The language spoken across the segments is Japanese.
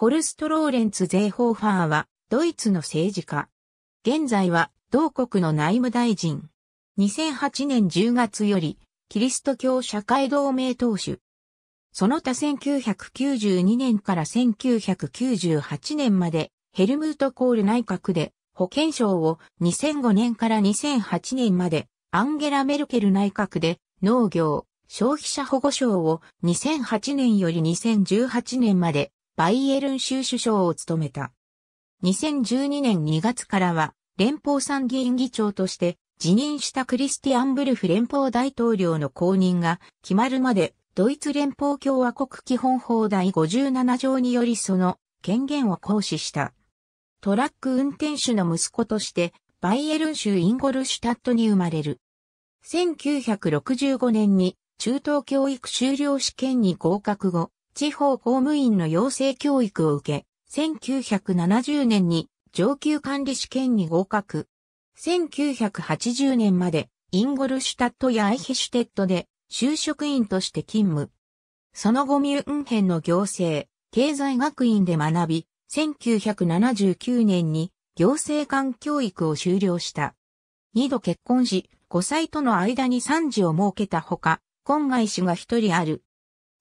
ホルスト・ローレンツ・ゼーホーファーは、ドイツの政治家。現在は、同国の内務大臣。2008年10月より、キリスト教社会同盟党首。その他1992年から1998年まで、ヘルムート・コール内閣で保健省を2005年から2008年まで、アンゲラ・メルケル内閣で農業、消費者保護省を2008年より2018年までバイエルン州首相を務めた。2012年2月からは連邦参議院議長として辞任したクリスティアン・ブルフ連邦大統領の後任が決まるまでドイツ連邦共和国基本法第57条によりその権限を行使した。トラック運転手の息子としてバイエルン州インゴルシュタットに生まれる。1965年に中等教育修了試験に合格後、地方公務員の養成教育を受け、1970年に上級管理試験に合格。1980年までインゴルシュタットやアイヘシュテットで就職員として勤務。その後ミュンヘンの行政、経済学院で学び、1979年に行政官教育を修了した。二度結婚し、5歳との間に産児を設けたほか、婚外子が一人ある。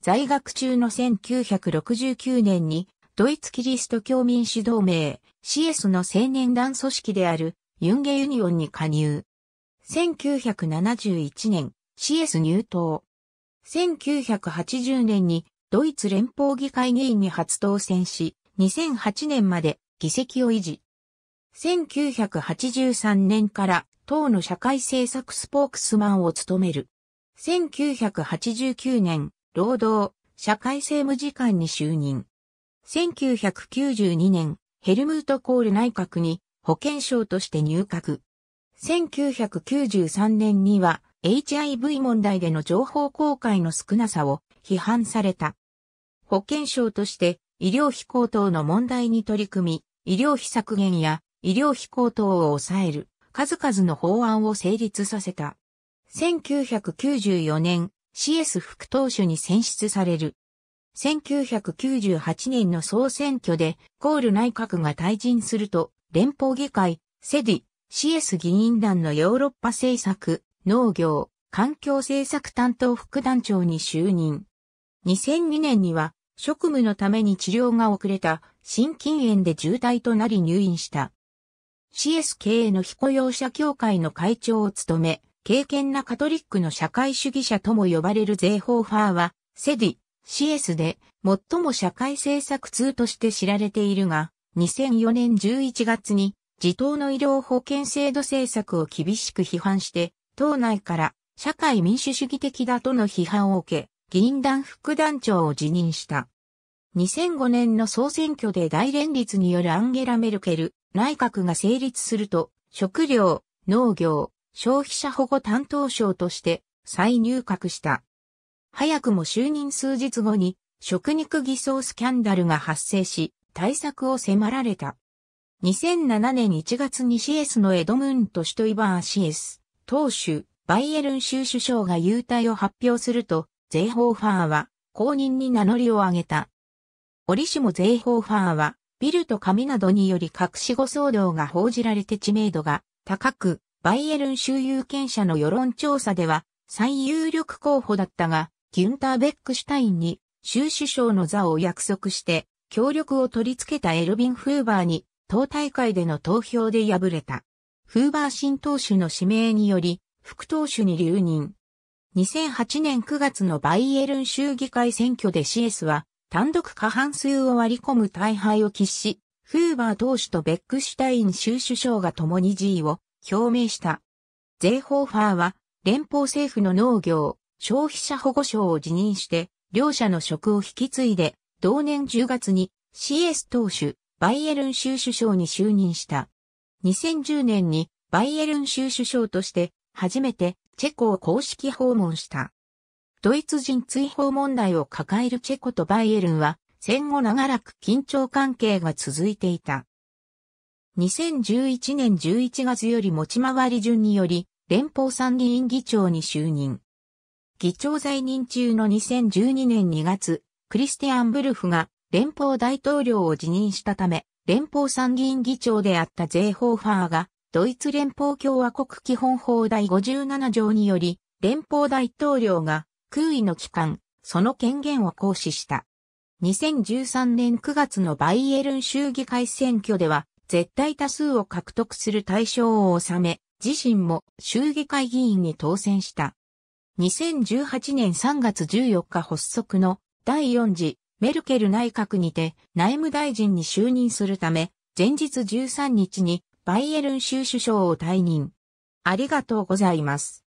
在学中の1969年にドイツキリスト教民主同盟、CS の青年団組織であるユンゲユニオンに加入。1971年、CS 入党。1980年にドイツ連邦議会議員に初当選し、2008年まで議席を維持。1983年から党の社会政策スポークスマンを務める。1989年、労働、社会政務次官に就任。1992年、ヘルムート・コール内閣に保健省として入閣。1993年には HIV 問題での情報公開の少なさを批判された。保健省として医療費高騰の問題に取り組み、医療費削減や医療費高騰を抑える数々の法案を成立させた。1994年、CS 副党首に選出される。1998年の総選挙でコール内閣が退陣すると、連邦議会、セディ、CS 議員団のヨーロッパ政策、農業、環境政策担当副団長に就任。2002年には職務のために治療が遅れた心筋炎で重体となり入院した。CS 経営の非雇用者協会の会長を務め、敬虔なカトリックの社会主義者とも呼ばれるゼーホーファーは、セディ、CS で最も社会政策通として知られているが、2004年11月に自党の医療保険制度政策を厳しく批判して、党内から社会民主主義的だとの批判を受け、議員団副団長を辞任した。2005年の総選挙で大連立によるアンゲラ・メルケル内閣が成立すると、食料、農業、消費者保護担当省として再入閣した。早くも就任数日後に食肉偽装スキャンダルが発生し、対策を迫られた。2007年1月にシエスのエドムーント首都イバーシエス、当主、バイエルン州首相が優待を発表すると、ゼーホーファーは公認に名乗りを上げた。折しもゼーホーファーは、ビルと紙などにより隠し誤騒動が報じられて知名度が高く、バイエルン州有権者の世論調査では最有力候補だったが、ギュンター・ベックシュタインに州首相の座を約束して協力を取り付けたエルビン・フーバーに党大会での投票で敗れた。フーバー新党首の指名により副党首に留任。2008年9月のバイエルン州議会選挙でシエスは単独過半数を割り込む大敗を喫し、フーバー党首とベックシュタイン州首相が共に辞意を表明した。ゼーホーファーは連邦政府の農業、消費者保護省を辞任して、両者の職を引き継いで、同年10月に CS 党首、バイエルン州首相に就任した。2010年にバイエルン州首相として初めてチェコを公式訪問した。ドイツ人追放問題を抱えるチェコとバイエルンは戦後長らく緊張関係が続いていた。2011年11月より持ち回り順により連邦参議院議長に就任。議長在任中の2012年2月、クリスティアン・ブルフが連邦大統領を辞任したため、連邦参議院議長であったゼーホーファーが、ドイツ連邦共和国基本法第57条により、連邦大統領が空位の期間、その権限を行使した。2013年9月のバイエルン州議会選挙では、絶対多数を獲得する対象を収め、自身も州議会議員に当選した。2018年3月14日発足の第4次メルケル内閣にて内務大臣に就任するため、前日13日にバイエルン州首相を退任。ありがとうございます。